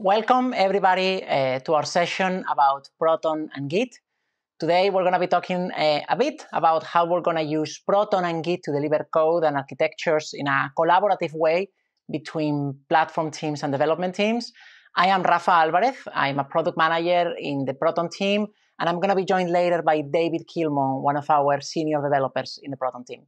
Welcome everybody uh, to our session about Proton and Git. Today we're going to be talking uh, a bit about how we're going to use Proton and Git to deliver code and architectures in a collaborative way between platform teams and development teams. I am Rafa Alvarez. I'm a product manager in the Proton team, and I'm going to be joined later by David Kilmon, one of our senior developers in the Proton team.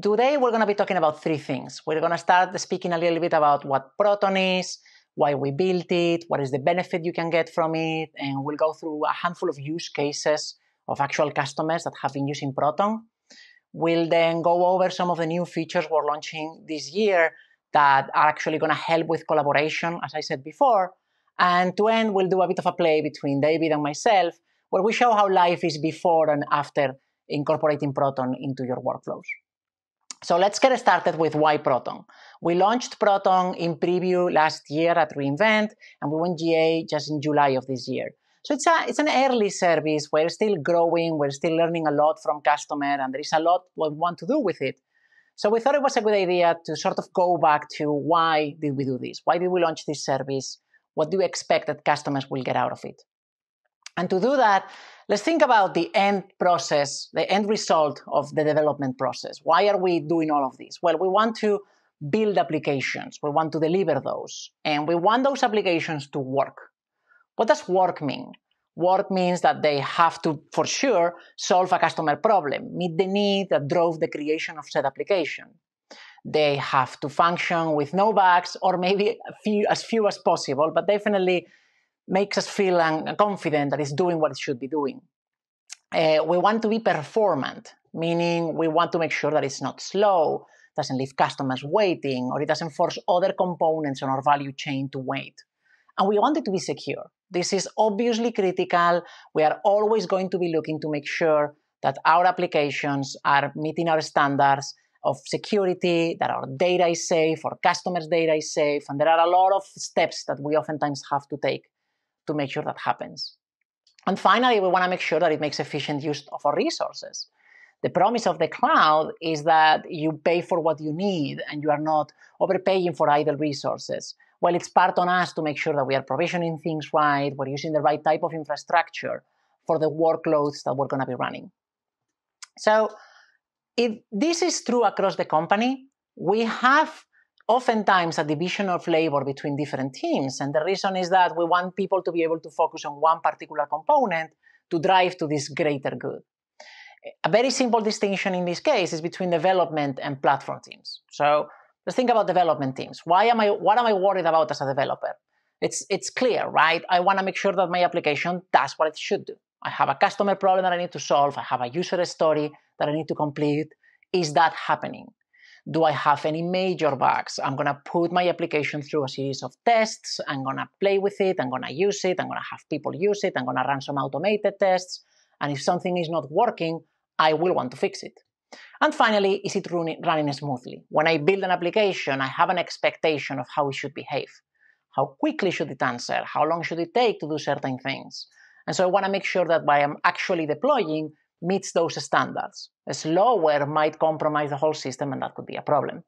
Today we're going to be talking about three things. We're going to start speaking a little bit about what Proton is, why we built it, what is the benefit you can get from it, and we'll go through a handful of use cases of actual customers that have been using Proton. We'll then go over some of the new features we're launching this year that are actually going to help with collaboration, as I said before. And to end, we'll do a bit of a play between David and myself, where we show how life is before and after incorporating Proton into your workflows. So let's get started with why Proton. We launched Proton in preview last year at reInvent, and we went GA just in July of this year. So it's, a, it's an early service. We're still growing. We're still learning a lot from customer, and there is a lot we want to do with it. So we thought it was a good idea to sort of go back to why did we do this? Why did we launch this service? What do we expect that customers will get out of it? And to do that, let's think about the end process, the end result of the development process. Why are we doing all of this? Well, we want to build applications. We want to deliver those. And we want those applications to work. What does work mean? Work means that they have to, for sure, solve a customer problem, meet the need that drove the creation of said application. They have to function with no bugs or maybe few, as few as possible, but definitely makes us feel confident that it's doing what it should be doing. Uh, we want to be performant, meaning we want to make sure that it's not slow, doesn't leave customers waiting, or it doesn't force other components on our value chain to wait. And we want it to be secure. This is obviously critical. We are always going to be looking to make sure that our applications are meeting our standards of security, that our data is safe, our customers' data is safe, and there are a lot of steps that we oftentimes have to take to make sure that happens. And finally, we want to make sure that it makes efficient use of our resources. The promise of the cloud is that you pay for what you need and you are not overpaying for idle resources well, it's part on us to make sure that we are provisioning things right, we're using the right type of infrastructure for the workloads that we're going to be running. So, if this is true across the company, we have oftentimes a division of labor between different teams. And the reason is that we want people to be able to focus on one particular component to drive to this greater good. A very simple distinction in this case is between development and platform teams. So Let's think about development teams. Why am I, what am I worried about as a developer? It's, it's clear, right? I want to make sure that my application does what it should do. I have a customer problem that I need to solve. I have a user story that I need to complete. Is that happening? Do I have any major bugs? I'm going to put my application through a series of tests. I'm going to play with it. I'm going to use it. I'm going to have people use it. I'm going to run some automated tests. And if something is not working, I will want to fix it. And finally, is it running, smoothly? When I build an application, I have an expectation of how it should behave. How quickly should it answer? How long should it take to do certain things? And so I want to make sure that what I'm um, actually deploying meets those standards. A slower might compromise the whole system, and that could be a problem.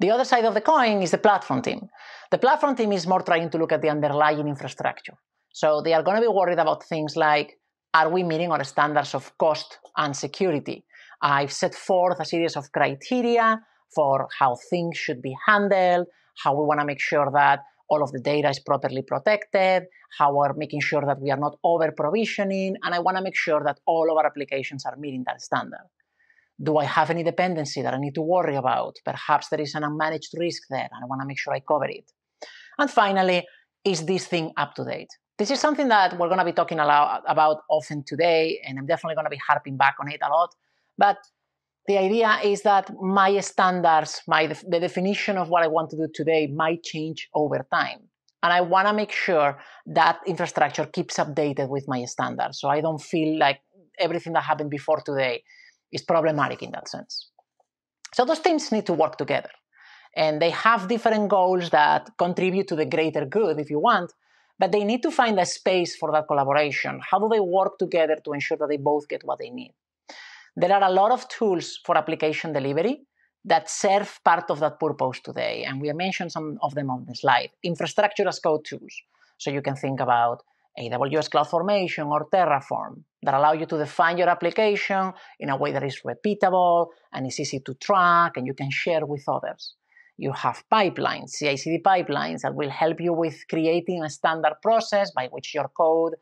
The other side of the coin is the platform team. The platform team is more trying to look at the underlying infrastructure. So they are going to be worried about things like are we meeting our standards of cost and security? I've set forth a series of criteria for how things should be handled, how we want to make sure that all of the data is properly protected, how we're making sure that we are not over provisioning, and I want to make sure that all of our applications are meeting that standard. Do I have any dependency that I need to worry about? Perhaps there is an unmanaged risk there, and I want to make sure I cover it. And finally, is this thing up to date? This is something that we're going to be talking a lot about often today, and I'm definitely going to be harping back on it a lot but the idea is that my standards, my the definition of what I want to do today might change over time. And I want to make sure that infrastructure keeps updated with my standards. So I don't feel like everything that happened before today is problematic in that sense. So those teams need to work together. And they have different goals that contribute to the greater good, if you want, but they need to find a space for that collaboration. How do they work together to ensure that they both get what they need? There are a lot of tools for application delivery. that serve part of that purpose today. And we have mentioned some of them on the slide. Infrastructure as code tools. So you can think about AWS CloudFormation or Terraform that allow you to define your application in a way that is repeatable and is easy to track and you can share with others. You have pipelines, CI CD pipelines that will help you with creating a standard process by which your code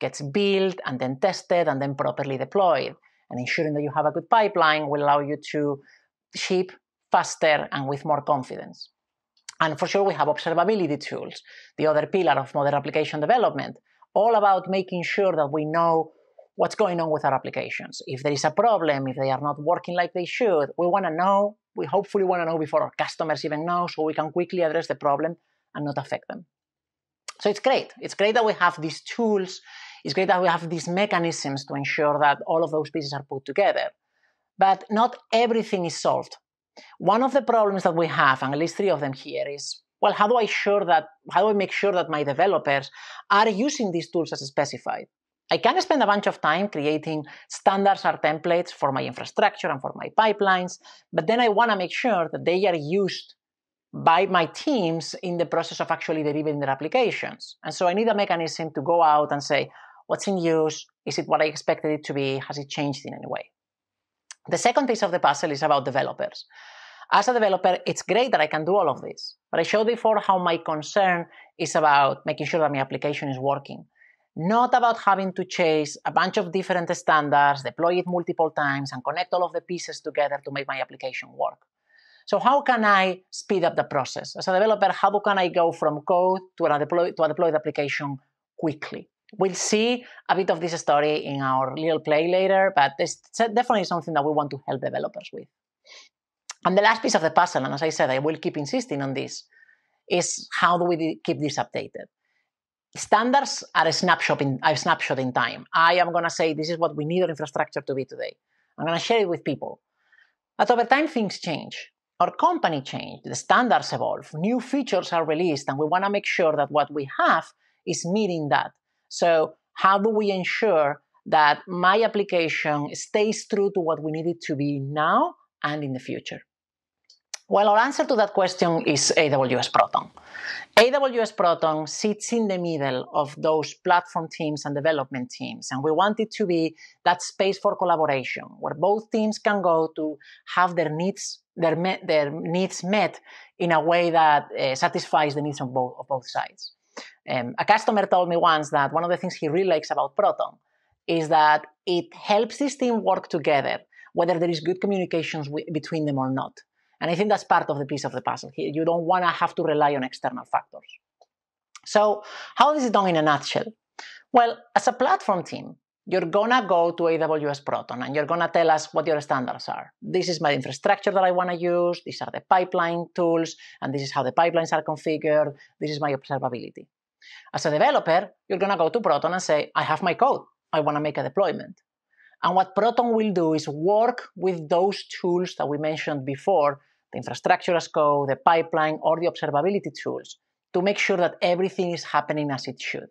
gets built and then tested and then properly deployed. And ensuring that you have a good pipeline will allow you to ship faster and with more confidence. And for sure, we have observability tools, the other pillar of modern application development, all about making sure that we know what's going on with our applications. If there is a problem, if they are not working like they should, we want to know. We hopefully want to know before our customers even know so we can quickly address the problem and not affect them. So it's great. It's great that we have these tools. It's great that we have these mechanisms to ensure that all of those pieces are put together. But not everything is solved. One of the problems that we have, and at least three of them here, is well, how do I sure that how do I make sure that my developers are using these tools as specified? I can spend a bunch of time creating standards or templates for my infrastructure and for my pipelines, but then I want to make sure that they are used by my teams in the process of actually delivering their applications. And so I need a mechanism to go out and say, what's in use? Is it what I expected it to be? Has it changed in any way? The second piece of the puzzle is about developers. As a developer, it's great that I can do all of this, but I showed before how my concern is about making sure that my application is working not about having to chase a bunch of different standards, deploy it multiple times, and connect all of the pieces together to make my application work. So how can I speed up the process? As a developer, how can I go from code to a, deploy, to a deployed application quickly? We'll see a bit of this story in our little play later, but it's definitely something that we want to help developers with. And the last piece of the puzzle, and as I said, I will keep insisting on this, is how do we keep this updated? standards are a snapshot in a snapshot in time. I am going to say this is what we need our infrastructure to be today. I'm going to share it with people. But over time, things change. Our company changed. The standards evolve. New features are released, and we want to make sure that what we have is meeting that. So, how do we ensure that my application stays true to what we need it to be now and in the future? Well, our answer to that question is AWS Proton. AWS Proton sits in the middle of those platform teams and development teams, and we want it to be that space for collaboration where both teams can go to have their needs their, me- their needs met in a way that uh, satisfies the needs of both of both sides. Um, a customer told me once that one of the things he really likes about Proton is that it helps this team work together, whether there is good communications w- between them or not. And I think that's part of the piece of the puzzle here. You don't want to have to rely on external factors. So, how is it done in a nutshell? Well, as a platform team, you're gonna go to AWS Proton and you're gonna tell us what your standards are. This is my infrastructure that I wanna use, these are the pipeline tools, and this is how the pipelines are configured, this is my observability. As a developer, you're gonna go to Proton and say, I have my code, I wanna make a deployment. And what Proton will do is work with those tools that we mentioned before, the infrastructure as code, the pipeline, or the observability tools, to make sure that everything is happening as it should.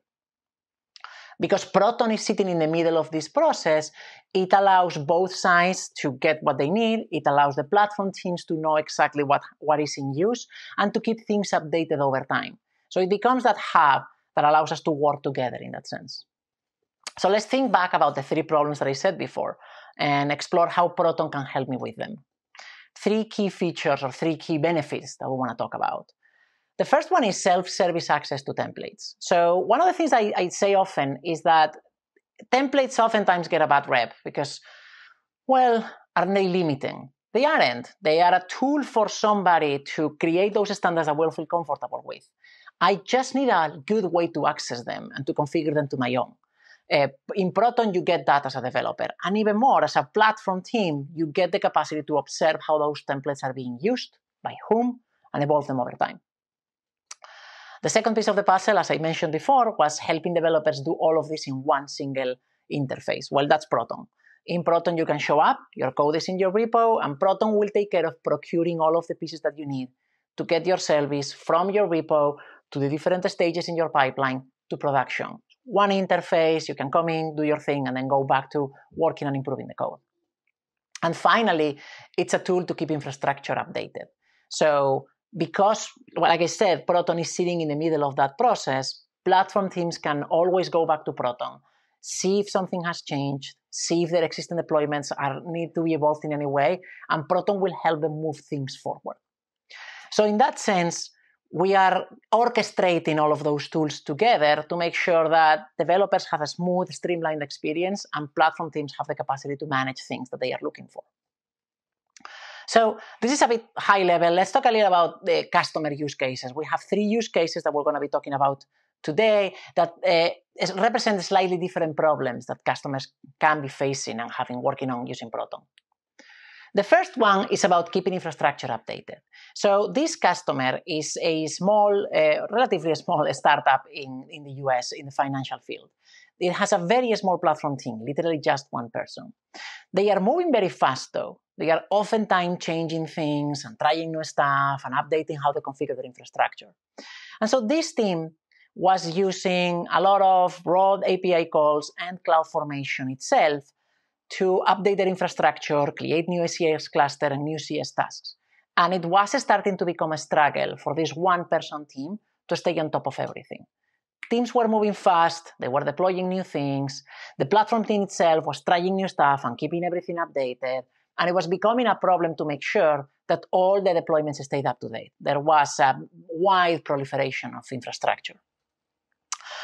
Because Proton is sitting in the middle of this process, it allows both sides to get what they need. It allows the platform teams to know exactly what, what is in use and to keep things updated over time. So it becomes that hub that allows us to work together in that sense. So let's think back about the three problems that I said before and explore how Proton can help me with them. Three key features or three key benefits that we want to talk about. The first one is self-service access to templates. So one of the things I, I say often is that templates oftentimes get a bad rep because, well, aren't they limiting? They aren't. They are a tool for somebody to create those standards that we'll feel comfortable with. I just need a good way to access them and to configure them to my own. Uh, in Proton, you get that as a developer. And even more, as a platform team, you get the capacity to observe how those templates are being used, by whom, and evolve them over time. The second piece of the puzzle, as I mentioned before, was helping developers do all of this in one single interface. Well, that's Proton. In Proton, you can show up, your code is in your repo, and Proton will take care of procuring all of the pieces that you need to get your service from your repo to the different stages in your pipeline to production one interface, you can come in, do your thing, and then go back to working and improving the code. And finally, it's a tool to keep infrastructure updated. So because, well, like I said, Proton is sitting in the middle of that process, platform teams can always go back to Proton, see if something has changed, see if their existing deployments are need to be evolved in any way, and Proton will help them move things forward. So in that sense, we are orchestrating all of those tools together to make sure that developers have a smooth, streamlined experience and platform teams have the capacity to manage things that they are looking for. So this is a bit high level. Let's talk a little about the customer use cases. We have three use cases that we're going to be talking about today that uh, represent slightly different problems that customers can be facing and having working on using Proton. The first one is about keeping infrastructure updated. So this customer is a small, uh, relatively small startup in, in the US in the financial field. It has a very small platform team, literally just one person. They are moving very fast though. They are oftentimes changing things and trying new stuff and updating how they configure their infrastructure. And so this team was using a lot of broad API calls and CloudFormation itself to update their infrastructure, create new ECS cluster and new CS tasks. And it was starting to become a struggle for this one person team to stay on top of everything. Teams were moving fast, they were deploying new things, the platform team itself was trying new stuff and keeping everything updated, and it was becoming a problem to make sure that all the deployments stayed up to date. There was a wide proliferation of infrastructure.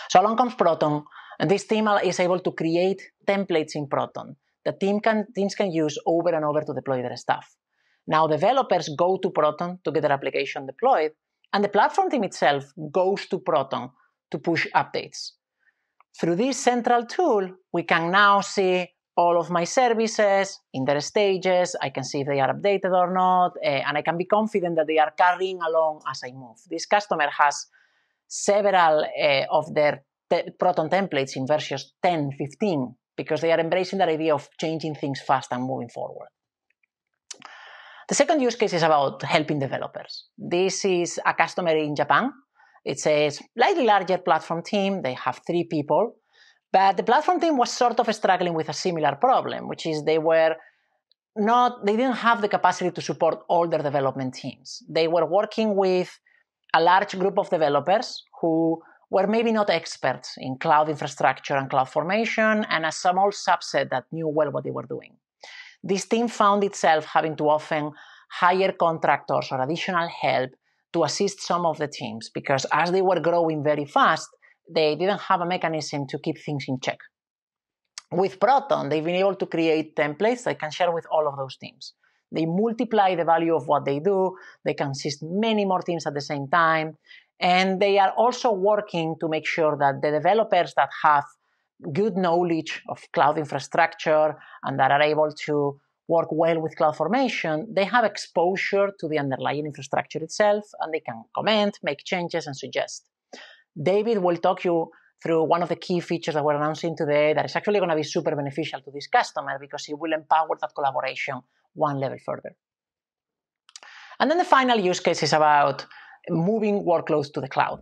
So along comes Proton, and this team is able to create templates in Proton team can, teams can use over and over to deploy their stuff. Now developers go to Proton to get their application deployed, and the platform team itself goes to Proton to push updates. Through this central tool, we can now see all of my services in their stages. I can see if they are updated or not, uh, and I can be confident that they are carrying along as I move. This customer has several uh, of their te- Proton templates in versions 10, 15, because they are embracing that idea of changing things fast and moving forward. The second use case is about helping developers. This is a customer in Japan. It's a slightly larger platform team. They have three people. But the platform team was sort of struggling with a similar problem, which is they were not, they didn't have the capacity to support all their development teams. They were working with a large group of developers who were maybe not experts in cloud infrastructure and CloudFormation, and a small subset that knew well what they were doing. This team found itself having to often hire contractors or additional help to assist some of the teams because as they were growing very fast, they didn't have a mechanism to keep things in check. With Proton, they've been able to create templates that can share with all of those teams. They multiply the value of what they do. They can assist many more teams at the same time. And they are also working to make sure that the developers that have good knowledge of cloud infrastructure and that are able to work well with CloudFormation, they have exposure to the underlying infrastructure itself and they can comment, make changes, and suggest. David will talk you through one of the key features that we're announcing today that is actually going to be super beneficial to this customer because it will empower that collaboration one level further. And then the final use case is about moving workloads to the cloud.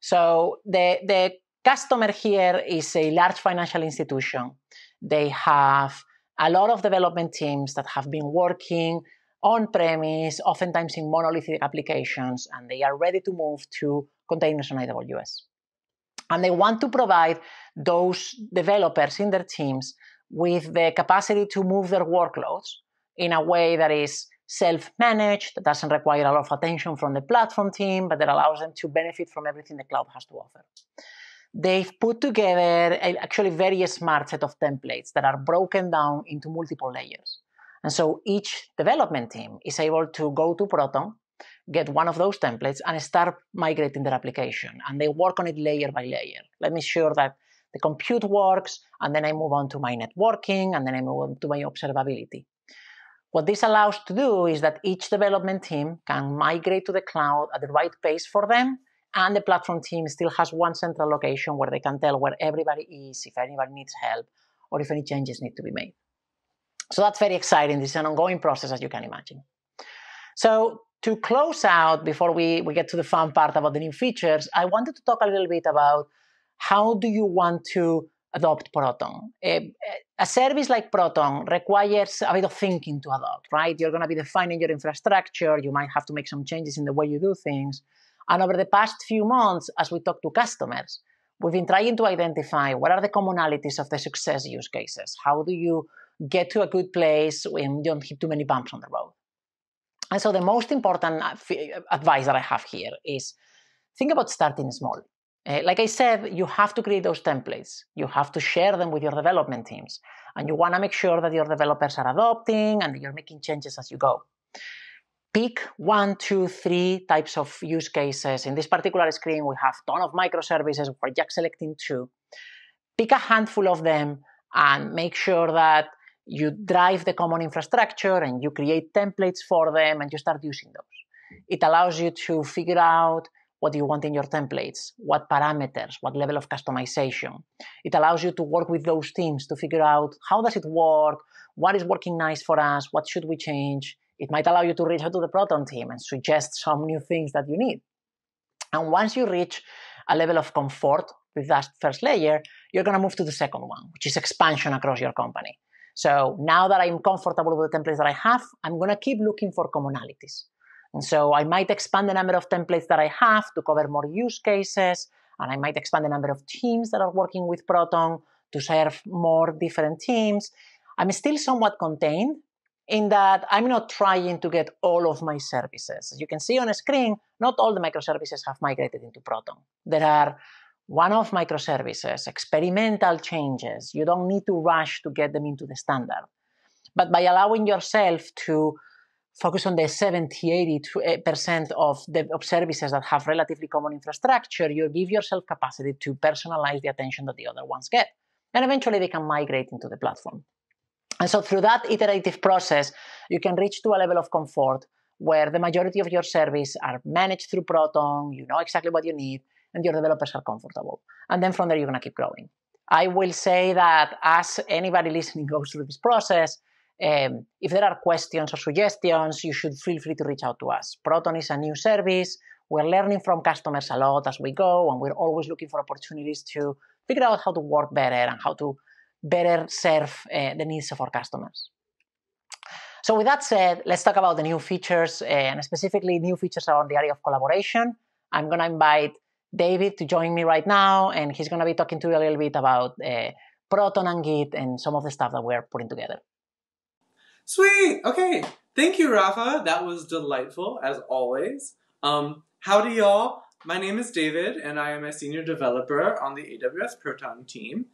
So the, the customer here is a large financial institution. They have a lot of development teams that have been working on premise, oftentimes in monolithic applications, and they are ready to move to containers on AWS. And they want to provide those developers in their teams with the capacity to move their workloads in a way that is self-managed, that doesn't require a lot of attention from the platform team, but that allows them to benefit from everything the cloud has to offer. They've put together a actually very smart set of templates that are broken down into multiple layers. And so each development team is able to go to Proton, get one of those templates, and start migrating their application. And they work on it layer by layer. Let me sure that the compute works, and then I move on to my networking, and then I move on to my observability. What this allows to do is that each development team can migrate to the cloud at the right pace for them, and the platform team still has one central location where they can tell where everybody is, if anybody needs help, or if any changes need to be made. So that's very exciting. This is an ongoing process, as you can imagine. So to close out, before we, we get to the fun part about the new features, I wanted to talk a little bit about how do you want to adopt Proton. A, a, service like Proton requires a bit of thinking to adopt, right? You're going to be defining your infrastructure. You might have to make some changes in the way you do things. And over the past few months, as we talk to customers, we've been trying to identify what are the commonalities of the success use cases. How do you get to a good place when you don't hit too many bumps on the road? And so the most important uh, uh, advice that I have here is think about starting small. Uh, like I said, you have to create those templates. You have to share them with your development teams. And you want to make sure that your developers are adopting and you're making changes as you go. Pick one, two, three types of use cases. In this particular screen, we have a ton of microservices. We're just selecting two. Pick a handful of them and make sure that you drive the common infrastructure and you create templates for them and you start using those. It allows you to figure out what do you want in your templates, what parameters, what level of customization. It allows you to work with those teams to figure out how does it work, what is working nice for us, what should we change. It might allow you to reach out to the Proton team and suggest some new things that you need. And once you reach a level of comfort with that first layer, you're going to move to the second one, which is expansion across your company. So now that I'm comfortable with the templates that I have, I'm going to keep looking for commonalities. And so I might expand the number of templates that I have to cover more use cases, and I might expand the number of teams that are working with Proton to serve more different teams. I'm still somewhat contained in that I'm not trying to get all of my services. As you can see on a screen, not all the microservices have migrated into Proton. There are one-off microservices, experimental changes. You don't need to rush to get them into the standard. But by allowing yourself to focus on the 70, 80% eh, of the of services that have relatively common infrastructure, you give yourself capacity to personalize the attention that the other ones get. And eventually they can migrate into the platform. And so through that iterative process, you can reach to a level of comfort where the majority of your service are managed through Proton, you know exactly what you need, and your developers are comfortable. And then from there, you're going to keep growing. I will say that as anybody listening goes through this process, um, if there are questions or suggestions, you should feel free to reach out to us. Proton is a new service. We're learning from customers a lot as we go, and we're always looking for opportunities to figure out how to work better and how to better serve uh, the needs of our customers. So, with that said, let's talk about the new features and specifically new features around the area of collaboration. I'm going to invite David to join me right now, and he's going to be talking to you a little bit about uh, Proton and Git and some of the stuff that we're putting together. Sweet. Okay. Thank you, Rafa. That was delightful as always. Um, howdy, y'all. My name is David, and I am a senior developer on the AWS Proton team.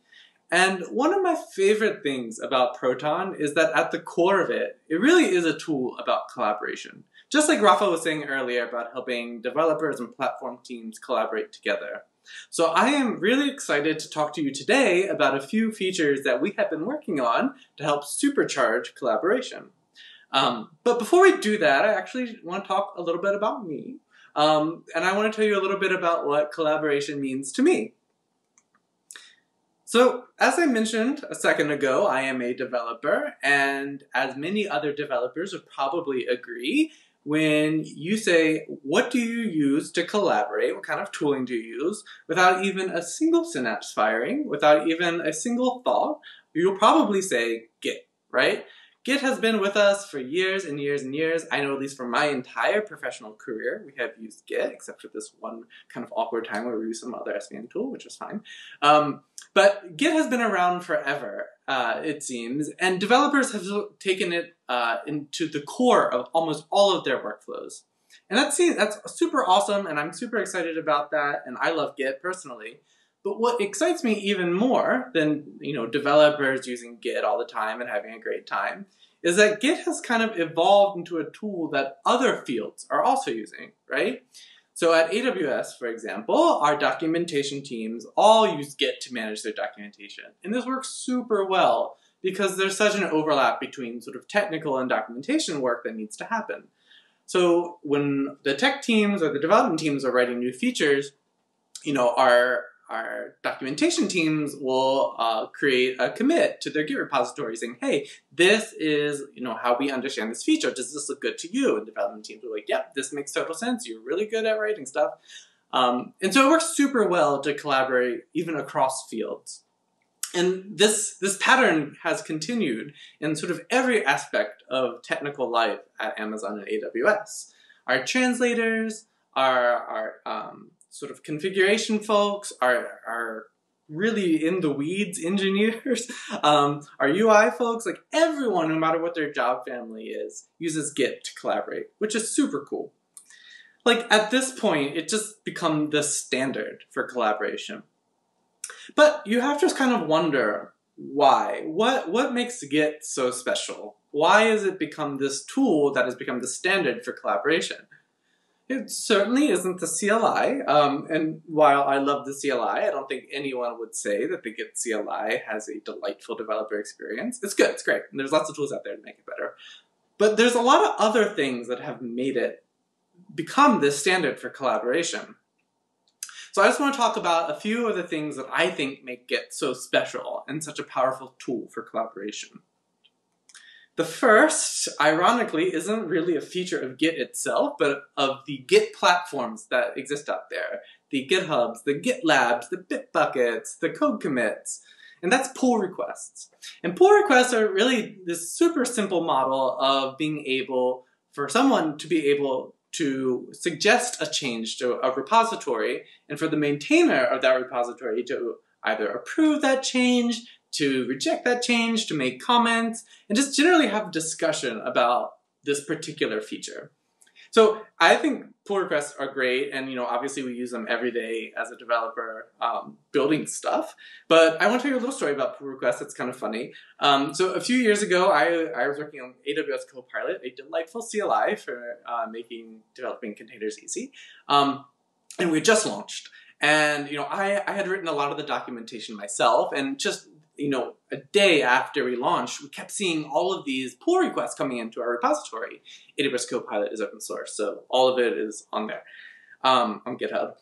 And one of my favorite things about Proton is that at the core of it, it really is a tool about collaboration. Just like Rafa was saying earlier about helping developers and platform teams collaborate together. So I am really excited to talk to you today about a few features that we have been working on to help supercharge collaboration. Um, but before we do that, I actually want to talk a little bit about me. Um, and I want to tell you a little bit about what collaboration means to me. So, as I mentioned a second ago, I am a developer, and as many other developers would probably agree, when you say, what do you use to collaborate? What kind of tooling do you use? Without even a single synapse firing, without even a single thought, you'll probably say Git, right? Git has been with us for years and years and years. I know at least for my entire professional career, we have used Git, except for this one kind of awkward time where we used some other SVN tool, which was fine. Um, but Git has been around forever, uh, it seems, and developers have taken it uh, into the core of almost all of their workflows. And that's that's super awesome, and I'm super excited about that. And I love Git personally. But what excites me even more than you know developers using Git all the time and having a great time is that Git has kind of evolved into a tool that other fields are also using, right? So at AWS, for example, our documentation teams all use Git to manage their documentation. And this works super well because there's such an overlap between sort of technical and documentation work that needs to happen. So when the tech teams or the development teams are writing new features, you know, our our documentation teams will uh, create a commit to their Git repository saying, hey, this is you know how we understand this feature. Does this look good to you? And development teams are like, yep, this makes total sense. You're really good at writing stuff. Um, and so it works super well to collaborate even across fields. and this this pattern has continued in sort of every aspect of technical life at Amazon and AWS. Our translators, our our um, sort of configuration folks, our our really in the weeds engineers, um, our UI folks, like everyone, no matter what their job family is, uses Git to collaborate, which is super cool. Like at this point, it just become the standard for collaboration. But you have to kind of wonder why. What what makes Git so special? Why has it become this tool that has become the standard for collaboration? It certainly isn't the CLI, um, and while I love the CLI, I don't think anyone would say that the Git CLI has a delightful developer experience. It's good, it's great, and there's lots of tools out there to make it better. But there's a lot of other things that have made it become this standard for collaboration. So I just want to talk about a few of the things that I think make Git so special and such a powerful tool for collaboration. The first, ironically, isn't really a feature of Git itself, but of the Git platforms that exist out there. The GitHubs, the GitLabs, the Bitbuckets, the CodeCommits, and that's pull requests. And pull requests are really this super simple model of being able for someone to be able to suggest a change to a repository and for the maintainer of that repository to either approve that change, to reject that change, to make comments, and just generally have a discussion about this particular feature. So I think pull requests are great, and you know, obviously we use them every day as a developer um, building stuff. But I want to tell you a little story about pull requests. That's kind of funny. Um, so a few years ago, I, I was working on AWS Copilot, a delightful CLI for uh, making developing containers easy, um, and we just launched. And you know, I, I had written a lot of the documentation myself, and just you know, a day after we launched, we kept seeing all of these pull requests coming into our repository. AWS Copilot is open source, so all of it is on there, um, on GitHub.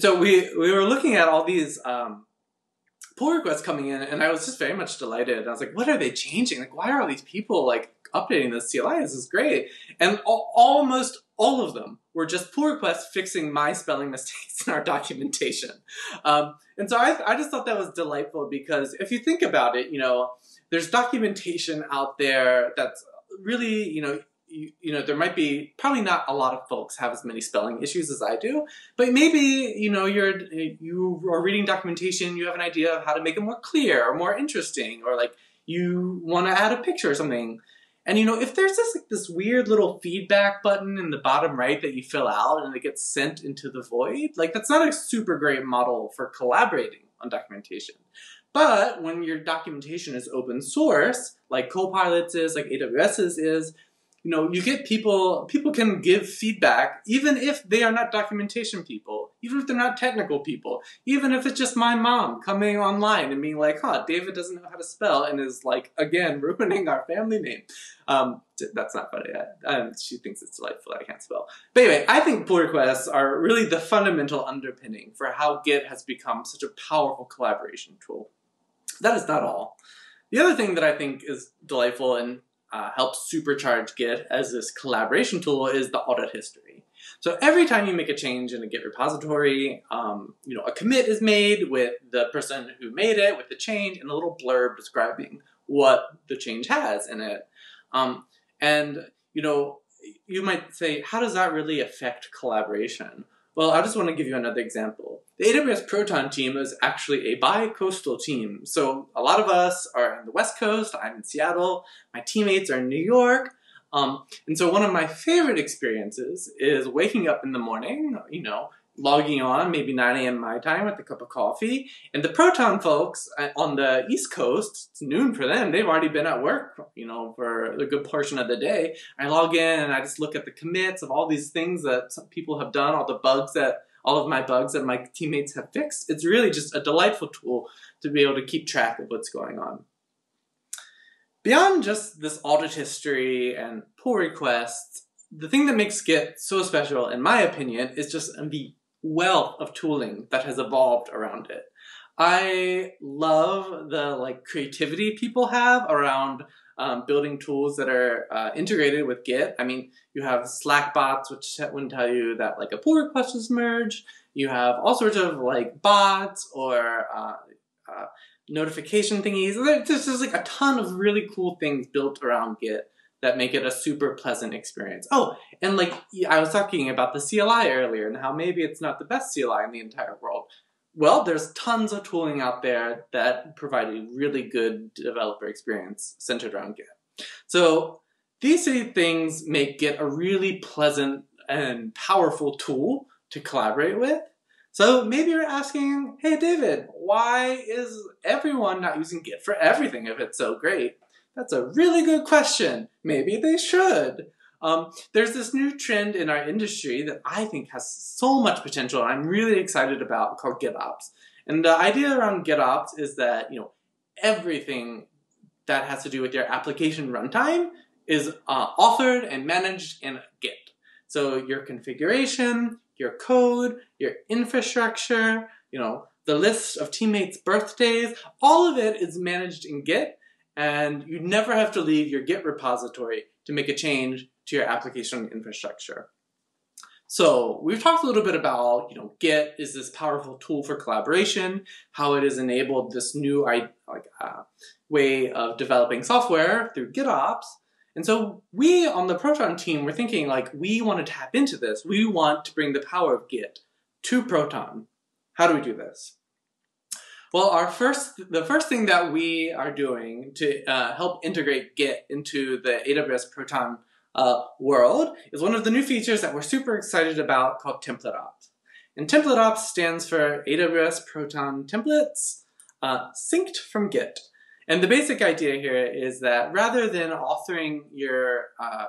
So we, we were looking at all these um, pull requests coming in, and I was just very much delighted. I was like, what are they changing? Like, why are all these people like updating this CLI? This is great. And al- almost all of them were just pull requests fixing my spelling mistakes in our documentation. Um, and so I, I just thought that was delightful because if you think about it, you know, there's documentation out there that's really, you know, you, you, know, there might be probably not a lot of folks have as many spelling issues as I do, but maybe you know you're you are reading documentation, you have an idea of how to make it more clear or more interesting, or like you want to add a picture or something. And you know, if there's this like, this weird little feedback button in the bottom right that you fill out and it gets sent into the void, like that's not a super great model for collaborating on documentation. But when your documentation is open source, like Copilot's is, like AWS's is, you know, you get people, people can give feedback even if they are not documentation people, even if they're not technical people, even if it's just my mom coming online and being like, huh, David doesn't know how to spell and is like, again, ruining our family name. Um, that's not funny. I, she thinks it's delightful I can't spell. But anyway, I think pull requests are really the fundamental underpinning for how Git has become such a powerful collaboration tool. That is not all. The other thing that I think is delightful and uh, helps supercharge Git as this collaboration tool is the audit history. So every time you make a change in a Git repository, um, you know, a commit is made with the person who made it, with the change, and a little blurb describing what the change has in it. Um, and, you know, you might say, how does that really affect collaboration? Well, I just want to give you another example. The AWS Proton team is actually a bi-coastal team. So a lot of us are in the West Coast, I'm in Seattle, my teammates are in New York. Um, and so one of my favorite experiences is waking up in the morning, you know, logging on, maybe 9 a.m. my time with a cup of coffee. And the Proton folks uh, on the East Coast, it's noon for them. They've already been at work, you know, for a good portion of the day. I log in and I just look at the commits of all these things that people have done, all the bugs that all of my bugs that my teammates have fixed. It's really just a delightful tool to be able to keep track of what's going on. Beyond just this audit history and pull requests, the thing that makes Git so special, in my opinion, is just the wealth of tooling that has evolved around it. I love the like creativity people have around um, building tools that are uh, integrated with Git. I mean, you have Slack bots, which would tell you that like a pull request is merged. You have all sorts of like bots or uh, uh, notification thingies. There's just like a ton of really cool things built around Git that make it a super pleasant experience. Oh, and like I was talking about the CLI earlier and how maybe it's not the best CLI in the entire world. Well, there's tons of tooling out there that provide a really good developer experience centered around Git. So these three things make Git a really pleasant and powerful tool to collaborate with. So maybe you're asking, hey David, why is everyone not using Git for everything if it's so great? That's a really good question. Maybe they should. Um, there's this new trend in our industry that I think has so much potential and I'm really excited about called GitOps. And the idea around GitOps is that, you know, everything that has to do with your application runtime is uh, authored and managed in Git. So your configuration, your code, your infrastructure, you know, the list of teammates' birthdays, all of it is managed in Git, and you never have to leave your Git repository to make a change to your application infrastructure. So we've talked a little bit about, you know, Git is this powerful tool for collaboration, how it has enabled this new like uh, way of developing software through GitOps. And so we on the Proton team were thinking like we want to tap into this. We want to bring the power of Git to Proton. How do we do this? Well, our first, the first thing that we are doing to uh, help integrate Git into the AWS Proton uh, world is one of the new features that we're super excited about called Template Ops. And Template Ops stands for AWS Proton Templates uh, synced from Git. And the basic idea here is that rather than authoring your uh,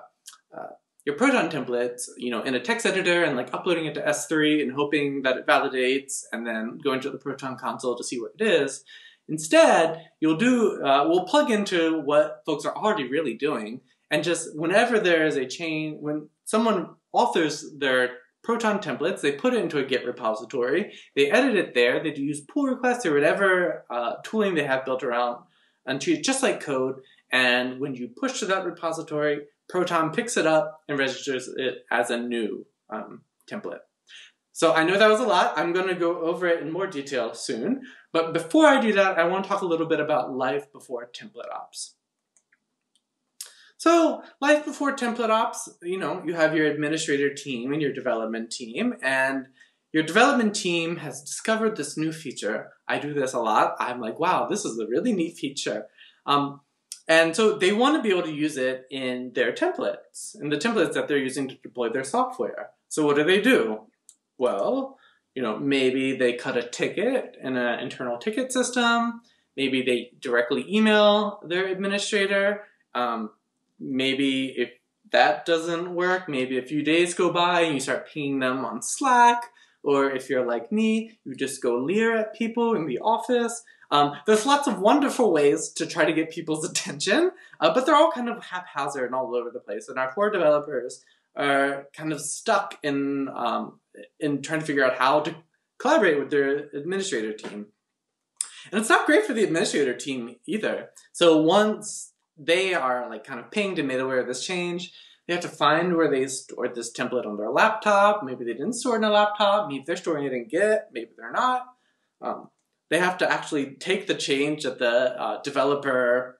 uh, your Proton templates, you know, in a text editor and like uploading it to S3 and hoping that it validates and then going to the Proton console to see what it is. Instead, you'll do, uh, we'll plug into what folks are already really doing and just whenever there is a chain, when someone authors their Proton templates, they put it into a Git repository, they edit it there, they use pull requests or whatever uh, tooling they have built around and treat it just like code. And when you push to that repository, Proton picks it up and registers it as a new um, template. So I know that was a lot. I'm going to go over it in more detail soon. But before I do that, I want to talk a little bit about life before template ops. So life before template ops, you know, you have your administrator team and your development team, and your development team has discovered this new feature. I do this a lot. I'm like, wow, this is a really neat feature. Um, and so they want to be able to use it in their templates, in the templates that they're using to deploy their software. So what do they do? Well, you know, maybe they cut a ticket in an internal ticket system. Maybe they directly email their administrator. Um, maybe if that doesn't work, maybe a few days go by and you start pinging them on Slack. Or if you're like me, you just go leer at people in the office. Um, there's lots of wonderful ways to try to get people's attention, uh, but they're all kind of haphazard and all over the place. And our poor developers are kind of stuck in um, in trying to figure out how to collaborate with their administrator team. And it's not great for the administrator team either. So once they are like kind of pinged and made aware of this change, they have to find where they stored this template on their laptop. Maybe they didn't store it in a laptop. Maybe they're storing it in Git. Maybe they're not. Um, they have to actually take the change that the uh, developer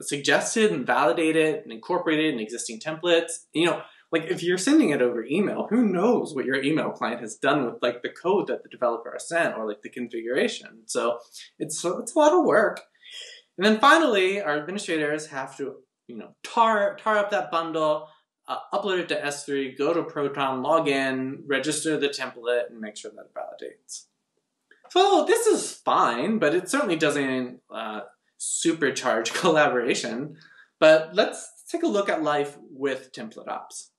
suggested and validate it and incorporate it in existing templates. You know, like if you're sending it over email, who knows what your email client has done with like the code that the developer has sent or like the configuration. So it's it's a lot of work. And then finally, our administrators have to you know tar tar up that bundle, uh, upload it to S3, go to Proton, log in, register the template, and make sure that it validates. So this is fine, but it certainly doesn't uh, supercharge collaboration. But let's take a look at life with template ops.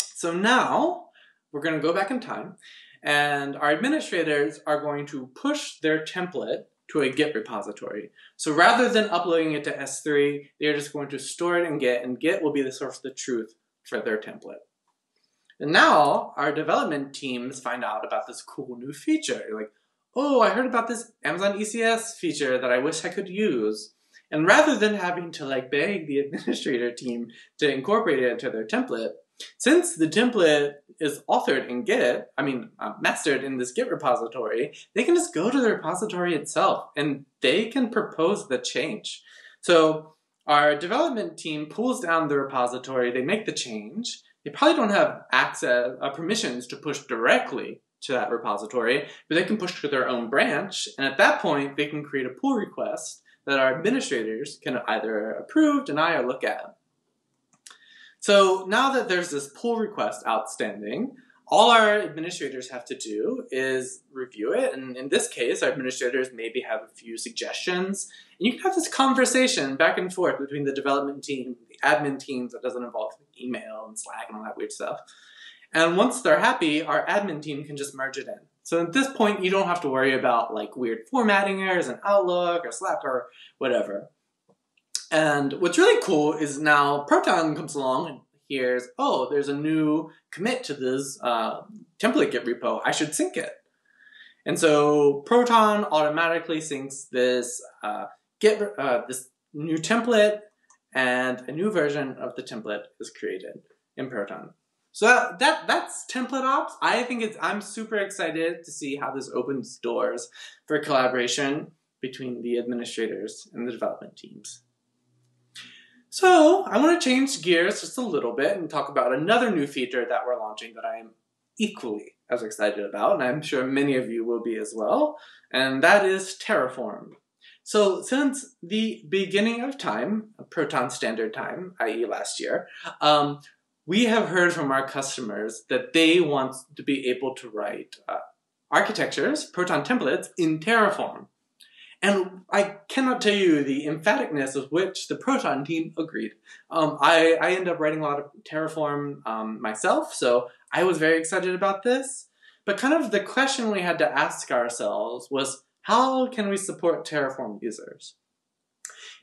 So now we're going to go back in time, and our administrators are going to push their template to a Git repository. So rather than uploading it to S3, they're just going to store it in Git, and Git will be the source of the truth for their template. And now our development teams find out about this cool new feature. Like, oh, I heard about this Amazon ECS feature that I wish I could use. And rather than having to like beg the administrator team to incorporate it into their template, Since the template is authored in Git, I mean, uh, mastered in this Git repository, they can just go to the repository itself and they can propose the change. So our development team pulls down the repository, they make the change. They probably don't have access, uh, permissions to push directly to that repository, but they can push to their own branch, and at that point, they can create a pull request that our administrators can either approve, deny, or look at. So now that there's this pull request outstanding, all our administrators have to do is review it. And in this case, our administrators maybe have a few suggestions. And you can have this conversation back and forth between the development team, admin teams that doesn't involve email and Slack and all that weird stuff. And once they're happy, our admin team can just merge it in. So at this point, you don't have to worry about like weird formatting errors in Outlook or Slack or whatever. And what's really cool is now Proton comes along and hears, oh, there's a new commit to this uh, template Git repo. I should sync it. And so Proton automatically syncs this uh, Git uh, this new template, and a new version of the template is created in Proton. So that that's template ops. I think it's I'm super excited to see how this opens doors for collaboration between the administrators and the development teams. So I want to change gears just a little bit and talk about another new feature that we're launching that I am equally as excited about, and I'm sure many of you will be as well, and that is Terraform. So since the beginning of time, Proton Standard Time, i.e. last year, um, we have heard from our customers that they want to be able to write uh, architectures, Proton templates, in Terraform. And I cannot tell you the emphaticness with which the Proton team agreed. Um, I, I end up writing a lot of Terraform um, myself, so I was very excited about this. But kind of the question we had to ask ourselves was, how can we support Terraform users?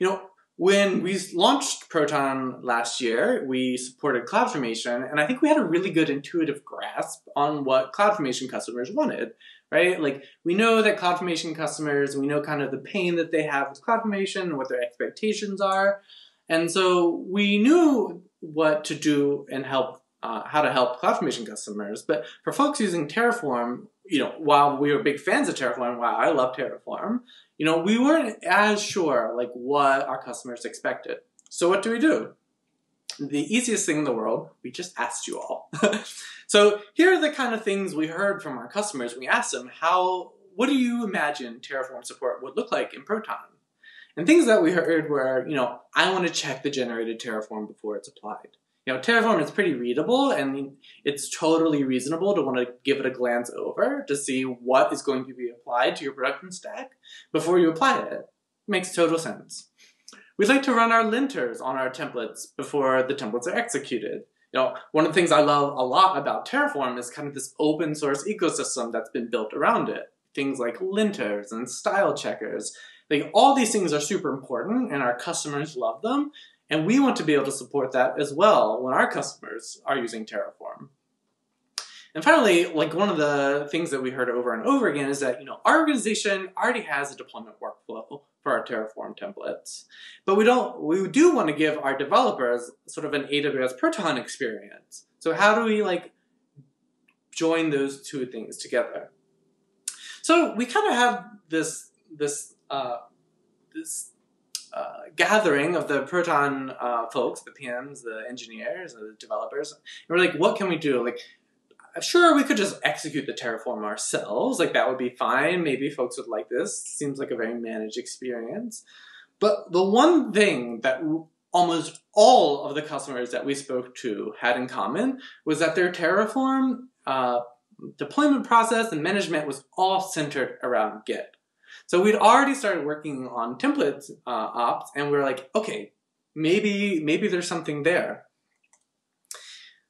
You know, when we launched Proton last year, we supported CloudFormation, and I think we had a really good intuitive grasp on what CloudFormation customers wanted right? Like we know that CloudFormation customers, we know kind of the pain that they have with CloudFormation and what their expectations are. And so we knew what to do and help, uh, how to help CloudFormation customers. But for folks using Terraform, you know, while we were big fans of Terraform, while I love Terraform, you know, we weren't as sure like what our customers expected. So what do we do? The easiest thing in the world, we just asked you all. So here are the kind of things we heard from our customers. We asked them, how, what do you imagine Terraform support would look like in Proton? And things that we heard were, you know, I want to check the generated Terraform before it's applied. You know, Terraform is pretty readable and it's totally reasonable to want to give it a glance over to see what is going to be applied to your production stack before you apply it. makes total sense. We'd like to run our linters on our templates before the templates are executed. You know, one of the things I love a lot about Terraform is kind of this open source ecosystem that's been built around it. Things like linters and style checkers. Like all these things are super important and our customers love them. And we want to be able to support that as well when our customers are using Terraform. And finally, like one of the things that we heard over and over again is that, you know, our organization already has a deployment workflow for our Terraform templates. But we don't, we do want to give our developers sort of an AWS Proton experience. So how do we like join those two things together? So we kind of have this, this, uh, this uh, gathering of the Proton uh, folks, the PMs, the engineers, the developers. And we're like, what can we do? Like, sure, we could just execute the Terraform ourselves. Like, that would be fine. Maybe folks would like this. Seems like a very managed experience. But the one thing that almost all of the customers that we spoke to had in common was that their Terraform uh, deployment process and management was all centered around Git. So we'd already started working on templates uh, ops, and we are like, okay, maybe maybe there's something there.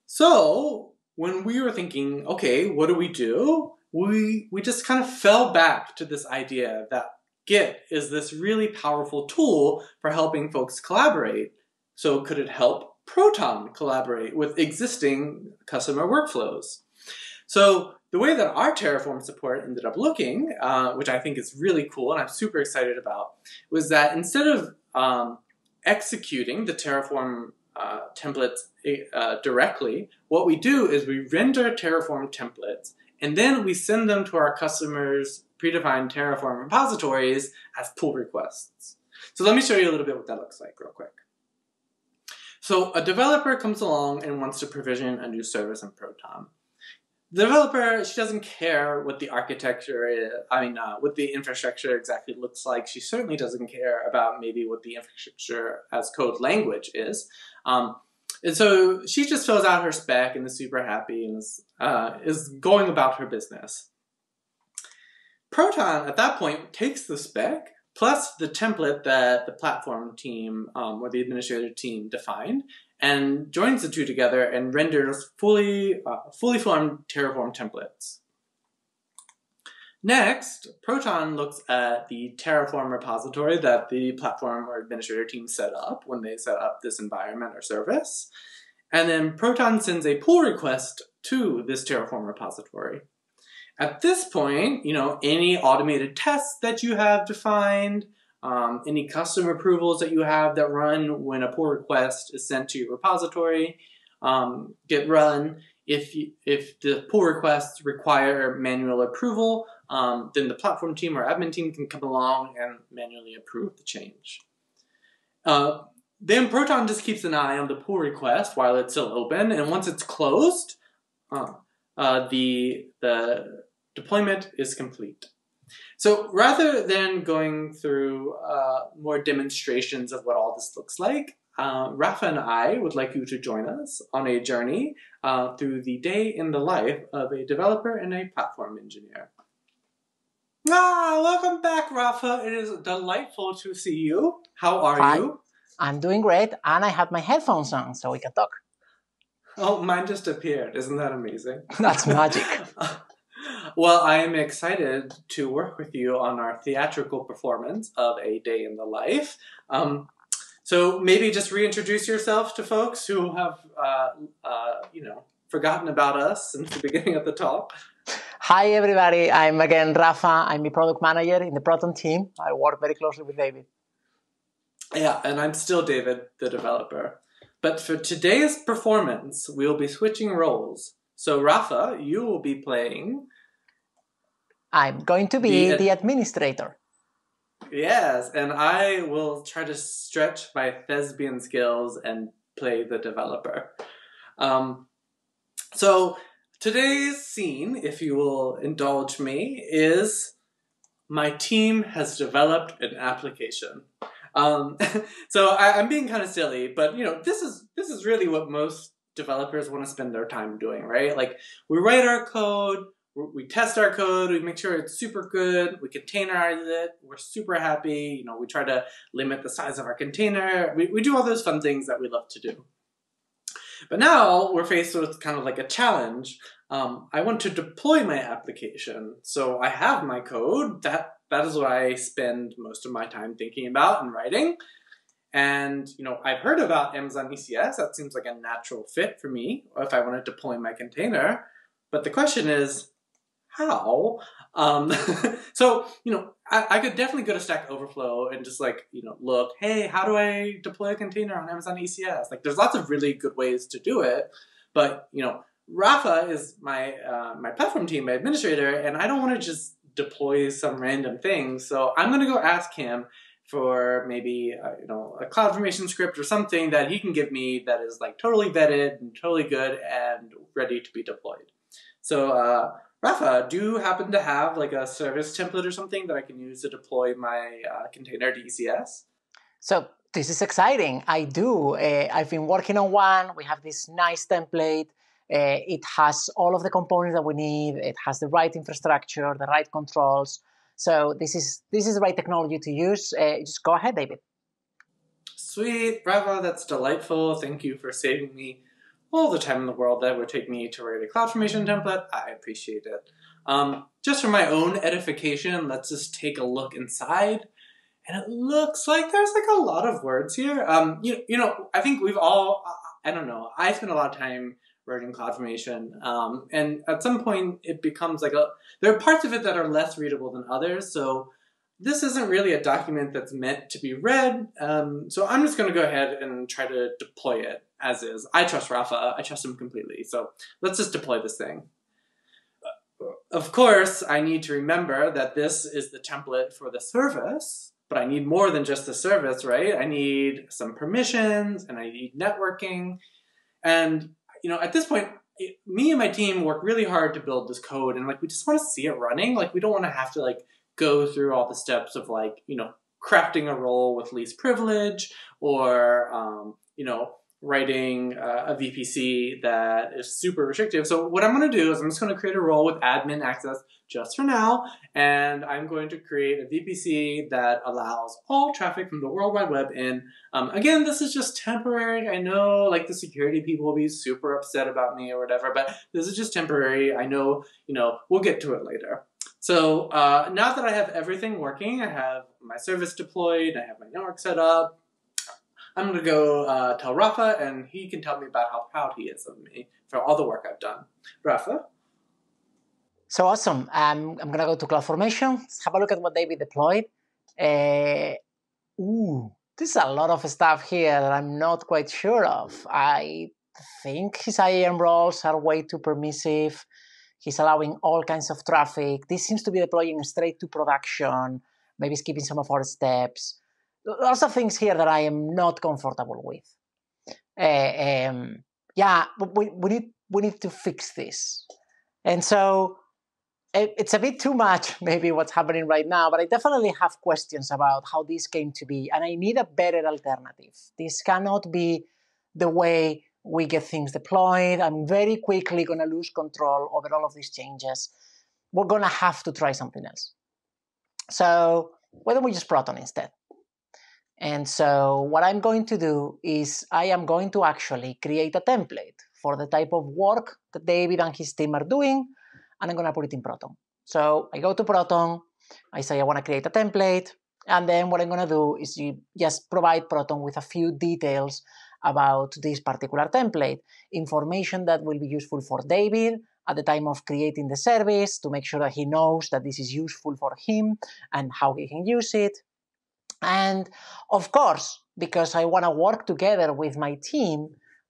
So when we were thinking, okay, what do we do? We, we just kind of fell back to this idea that Git is this really powerful tool for helping folks collaborate. So could it help Proton collaborate with existing customer workflows? So the way that our Terraform support ended up looking, uh, which I think is really cool and I'm super excited about, was that instead of um, executing the Terraform uh, templates uh, directly, what we do is we render Terraform templates and then we send them to our customers' predefined Terraform repositories as pull requests. So let me show you a little bit what that looks like real quick. So a developer comes along and wants to provision a new service in Proton. The developer, she doesn't care what the architecture is, I mean, uh, what the infrastructure exactly looks like. She certainly doesn't care about maybe what the infrastructure as code language is. Um, and so she just fills out her spec and is super happy and is, uh, is going about her business. Proton, at that point, takes the spec plus the template that the platform team um, or the administrator team defined and joins the two together and renders fully, uh, fully formed Terraform templates. Next, Proton looks at the Terraform repository that the platform or administrator team set up when they set up this environment or service. And then Proton sends a pull request to this Terraform repository. At this point, you know, any automated tests that you have defined, um, any custom approvals that you have that run when a pull request is sent to your repository um, get run. If, you, if the pull requests require manual approval, um, then the platform team or admin team can come along and manually approve the change. Uh, then Proton just keeps an eye on the pull request while it's still open, and once it's closed, uh, uh, the the deployment is complete. So rather than going through uh, more demonstrations of what all this looks like, uh, Rafa and I would like you to join us on a journey uh, through the day in the life of a developer and a platform engineer. Ah, welcome back, Rafa. It is delightful to see you. How are Hi. you? I'm doing great, and I have my headphones on so we can talk. Oh, mine just appeared. Isn't that amazing? That's magic. well, I am excited to work with you on our theatrical performance of A Day in the Life. Um, so maybe just reintroduce yourself to folks who have, uh, uh, you know, forgotten about us since the beginning of the talk. Hi, everybody. I'm again Rafa. I'm the product manager in the Proton team. I work very closely with David. Yeah, and I'm still David, the developer. But for today's performance, we'll be switching roles. So, Rafa, you will be playing. I'm going to be The- the administrator. Yes, and I will try to stretch my thespian skills and play the developer. Um, so, today's scene, if you will indulge me, is my team has developed an application. Um, so I, I'm being kind of silly, but you know, this is this is really what most developers want to spend their time doing, right? Like we write our code, we test our code, we make sure it's super good, we containerize it, we're super happy, you know, we try to limit the size of our container, we, we do all those fun things that we love to do. But now we're faced with kind of like a challenge. Um, I want to deploy my application, so I have my code. That that is what I spend most of my time thinking about and writing. And you know, I've heard about Amazon ECS. That seems like a natural fit for me if I want to deploy my container. But the question is, how? Um, so you know, I, I could definitely go to Stack Overflow and just like you know look, hey, how do I deploy a container on Amazon ECS? Like, there's lots of really good ways to do it. But you know, Rafa is my uh, my platform team, my administrator, and I don't want to just deploy some random thing. So I'm going to go ask him for maybe uh, you know a CloudFormation script or something that he can give me that is like totally vetted and totally good and ready to be deployed. So uh, Rafa, do you happen to have like a service template or something that I can use to deploy my uh, container to ECS? So this is exciting. I do. Uh, I've been working on one. We have this nice template. Uh, it has all of the components that we need. It has the right infrastructure, the right controls. So this is this is the right technology to use. Uh, just go ahead, David. Sweet, Rafa, that's delightful. Thank you for saving me all the time in the world that would take me to write a CloudFormation template. I appreciate it. Um, just for my own edification, let's just take a look inside. And it looks like there's like a lot of words here. Um, you, you know, I think we've all, I don't know, I spend a lot of time writing CloudFormation. Um, and at some point it becomes like a, there are parts of it that are less readable than others. So, this isn't really a document that's meant to be read, um, so I'm just going to go ahead and try to deploy it as is. I trust Rafa. I trust him completely. So let's just deploy this thing. Of course, I need to remember that this is the template for the service, but I need more than just the service, right? I need some permissions and I need networking. And, you know, at this point, me and my team work really hard to build this code and like we just want to see it running. Like we don't want to have to like go through all the steps of like, you know, crafting a role with least privilege or, um, you know, writing uh, a VPC that is super restrictive. So what I'm going to do is I'm just going to create a role with admin access just for now, and I'm going to create a VPC that allows all traffic from the World Wide Web in. Um, again, this is just temporary. I know like the security people will be super upset about me or whatever, but this is just temporary. I know, you know, we'll get to it later. So uh, now that I have everything working, I have my service deployed, I have my network set up, I'm going to go uh, tell Rafa, and he can tell me about how proud he is of me for all the work I've done. Rafa? So awesome. Um, I'm going to go to CloudFormation. Let's have a look at what David deployed. Uh, ooh, there's a lot of stuff here that I'm not quite sure of. I think his IAM roles are way too permissive. He's allowing all kinds of traffic. This seems to be deploying straight to production, maybe skipping some of our steps lots of things here that I am not comfortable with. Uh, um, yeah, we, we need we need to fix this, and so it, it's a bit too much maybe what's happening right now. But I definitely have questions about how this came to be, and I need a better alternative. This cannot be the way we get things deployed. I'm very quickly going to lose control over all of these changes. We're going to have to try something else. So why don't we just Proton instead? And so what I'm going to do is I am going to actually create a template for the type of work that David and his team are doing, and I'm going to put it in Proton. So I go to Proton, I say I want to create a template, and then what I'm going to do is you just provide Proton with a few details about this particular template, information that will be useful for David at the time of creating the service to make sure that he knows that this is useful for him and how he can use it and of course, because I want to work together with my team,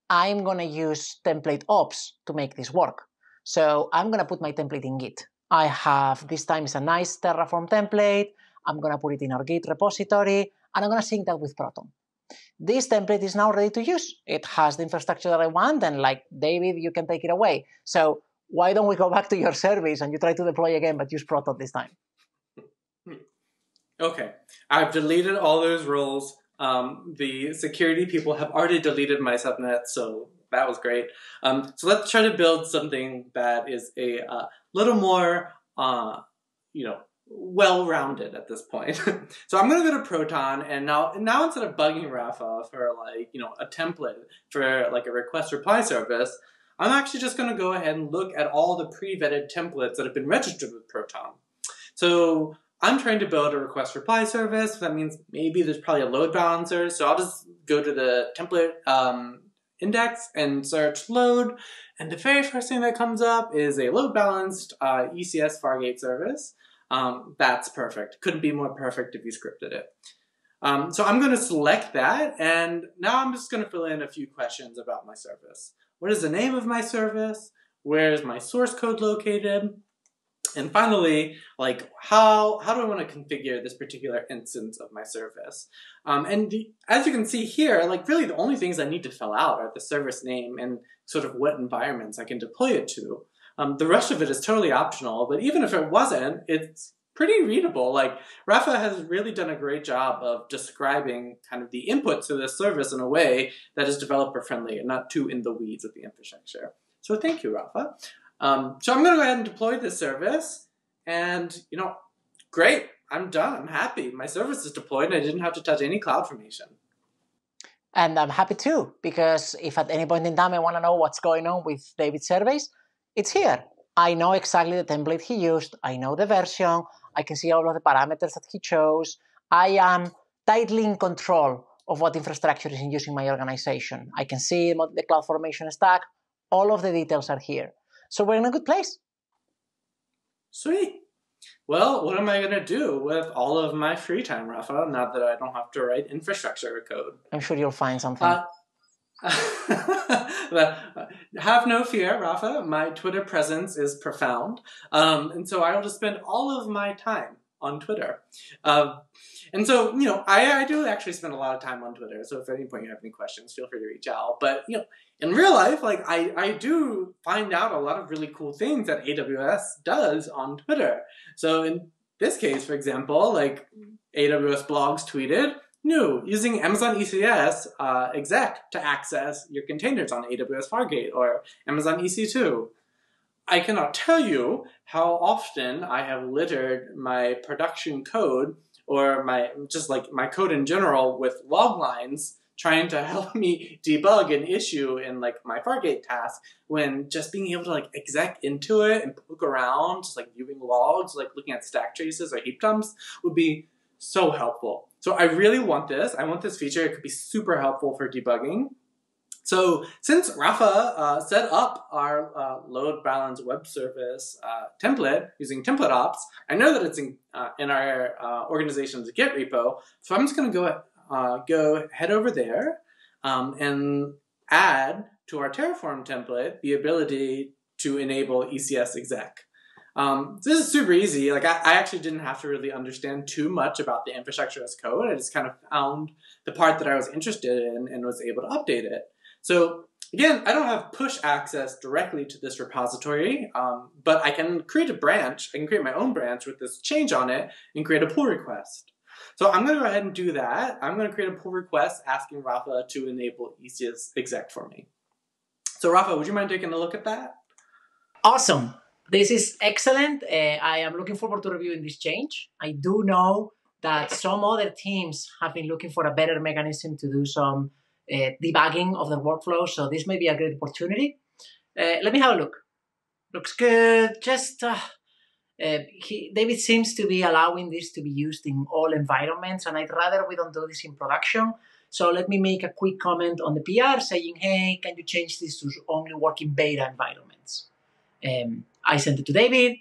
I'm going to use template ops to make this work. So I'm going to put my template in Git. I have, this time is a nice Terraform template. I'm going to put it in our Git repository, and I'm going to sync that with Proton. This template is now ready to use. It has the infrastructure that I want, and like David, you can take it away. So why don't we go back to your service and you try to deploy again, but use Proton this time? Okay, I've deleted all those roles. Um, the security people have already deleted my subnet, so that was great. Um, so let's try to build something that is a uh, little more, uh, you know, well-rounded at this point. so I'm going to go to Proton, and now now instead of bugging Rafa for like you know a template for like a request reply service, I'm actually just going to go ahead and look at all the pre-vetted templates that have been registered with Proton. So I'm trying to build a request reply service. That means maybe there's probably a load balancer. So I'll just go to the template um, index and search load. And the very first thing that comes up is a load balanced uh, ECS Fargate service. Um, that's perfect. Couldn't be more perfect if you scripted it. Um, so I'm going to select that, and now I'm just going to fill in a few questions about my service. What is the name of my service? Where is my source code located? And finally, like how how do I want to configure this particular instance of my service? Um, and the, as you can see here, like really the only things I need to fill out are the service name and sort of what environments I can deploy it to. Um, the rest of it is totally optional, but even if it wasn't, it's pretty readable. Like Rafa has really done a great job of describing kind of the inputs to this service in a way that is developer friendly and not too in the weeds of the infrastructure. So thank you, Rafa. Um, so I'm going to go ahead and deploy this service. And, you know, great. I'm done. I'm happy. My service is deployed and I didn't have to touch any CloudFormation. And I'm happy too, because if at any point in time I want to know what's going on with David's surveys, it's here. I know exactly the template he used. I know the version. I can see all of the parameters that he chose. I am tightly in control of what infrastructure is in use in my organization. I can see the CloudFormation stack. All of the details are here. So we're in a good place. Sweet. Well, what am I going to do with all of my free time, Rafa, now that I don't have to write infrastructure code? I'm sure you'll find something. Uh, have no fear, Rafa. My Twitter presence is profound. Um, and so I will just spend all of my time on Twitter. Uh, and so, you know, I, I do actually spend a lot of time on Twitter. So if at any point you have any questions, feel free to reach out. But, you know, in real life, like I, I do find out a lot of really cool things that AWS does on Twitter. So in this case, for example, like AWS blogs tweeted, new using Amazon ECS uh, exec to access your containers on AWS Fargate or Amazon EC2. I cannot tell you how often I have littered my production code or my just like my code in general with log lines trying to help me debug an issue in like my Fargate task when just being able to like exec into it and poke around, just like viewing logs, like looking at stack traces or heap dumps would be so helpful. So I really want this. I want this feature. It could be super helpful for debugging. So since Rafa uh, set up our uh, load balance web service uh, template using template ops, I know that it's in, uh, in our uh, organization's Git repo. So I'm just going to go uh, go head over there um, and add to our Terraform template the ability to enable ECS exec. Um, this is super easy. Like I, I, actually didn't have to really understand too much about the infrastructure as code. I just kind of found the part that I was interested in and was able to update it. So again, I don't have push access directly to this repository, um, but I can create a branch. I can create my own branch with this change on it and create a pull request. So I'm going to go ahead and do that. I'm going to create a pull request asking Rafa to enable ECS exec for me. So Rafa, would you mind taking a look at that? Awesome. This is excellent. Uh, I am looking forward to reviewing this change. I do know that some other teams have been looking for a better mechanism to do some uh, debugging of their workflow. So this may be a great opportunity. Uh, let me have a look. Looks good. Just uh, uh, he, David seems to be allowing this to be used in all environments, and I'd rather we don't do this in production. So let me make a quick comment on the PR saying, hey, can you change this to only work in beta environments? Um, I sent it to David.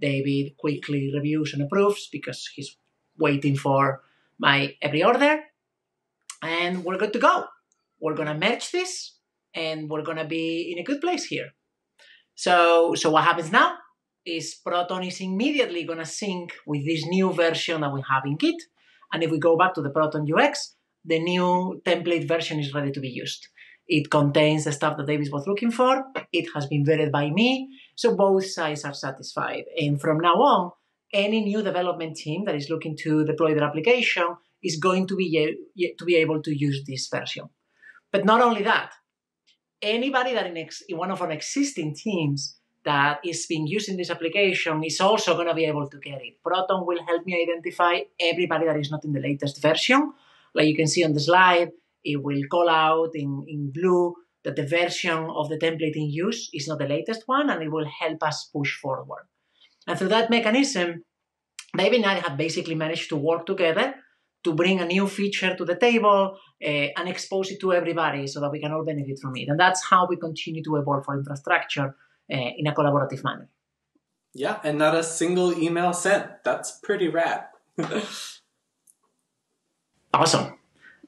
David quickly reviews and approves because he's waiting for my every order. And we're good to go we're gonna merge this and we're gonna be in a good place here. So, so what happens now is Proton is immediately gonna sync with this new version that we have in Git. And if we go back to the Proton UX, the new template version is ready to be used. It contains the stuff that David was looking for. It has been vetted by me. So both sides are satisfied. And from now on, any new development team that is looking to deploy their application is going to be, to be able to use this version. But not only that, anybody that in, ex- in one of our existing teams that is being used in this application is also going to be able to get it. Proton will help me identify everybody that is not in the latest version. Like you can see on the slide, it will call out in, in blue that the version of the template in use is not the latest one, and it will help us push forward. And through that mechanism, David and I have basically managed to work together to bring a new feature to the table uh, and expose it to everybody so that we can all benefit from it. And that's how we continue to evolve our infrastructure uh, in a collaborative manner. Yeah, and not a single email sent. That's pretty rad. awesome.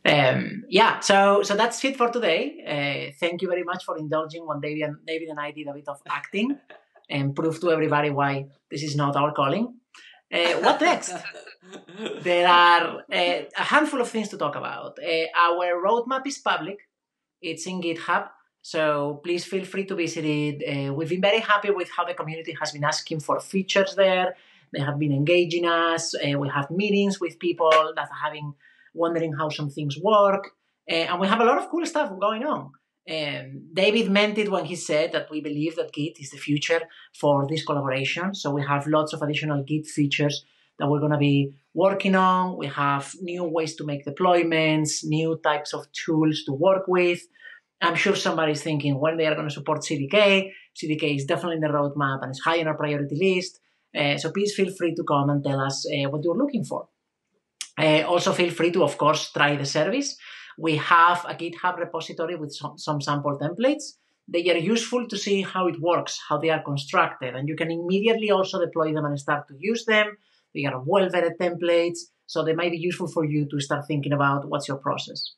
Um, yeah, so so that's it for today. Uh, thank you very much for indulging when David and, David and I did a bit of acting and prove to everybody why this is not our calling. Uh, what next? there are uh, a handful of things to talk about. Uh, our roadmap is public, it's in GitHub. So please feel free to visit it. Uh, we've been very happy with how the community has been asking for features there. They have been engaging us. Uh, we have meetings with people that are having wondering how some things work, uh, and we have a lot of cool stuff going on. Um, David meant it when he said that we believe that Git is the future for this collaboration. So we have lots of additional Git features that we're going to be working on. We have new ways to make deployments, new types of tools to work with. I'm sure somebody's thinking when they are going to support CDK. CDK is definitely in the roadmap and it's high on our priority list. Uh, so please feel free to come and tell us uh, what you're looking for. Uh, also, feel free to, of course, try the service. We have a GitHub repository with some, some sample templates they are useful to see how it works, how they are constructed, and you can immediately also deploy them and start to use them. They are well vetted templates, so they might be useful for you to start thinking about what's your process.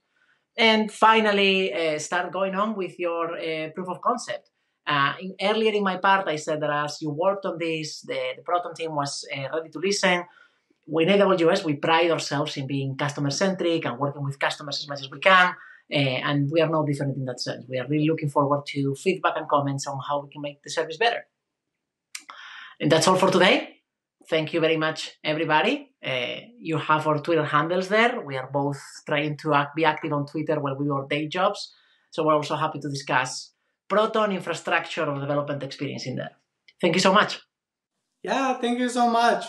And finally, uh, start going on with your uh, proof of concept. Uh, in, earlier in my part, I said that as you worked on this, the, the Proton team was uh, ready to listen. In AWS, we pride ourselves in being customer centric and working with customers as much as we can. Uh, and we are no different in that sense. We are really looking forward to feedback and comments on how we can make the service better. And that's all for today. Thank you very much, everybody. Uh, you have our Twitter handles there. We are both trying to act, be active on Twitter while we do our day jobs. So we're also happy to discuss Proton infrastructure or development experience in there. Thank you so much. Yeah, thank you so much.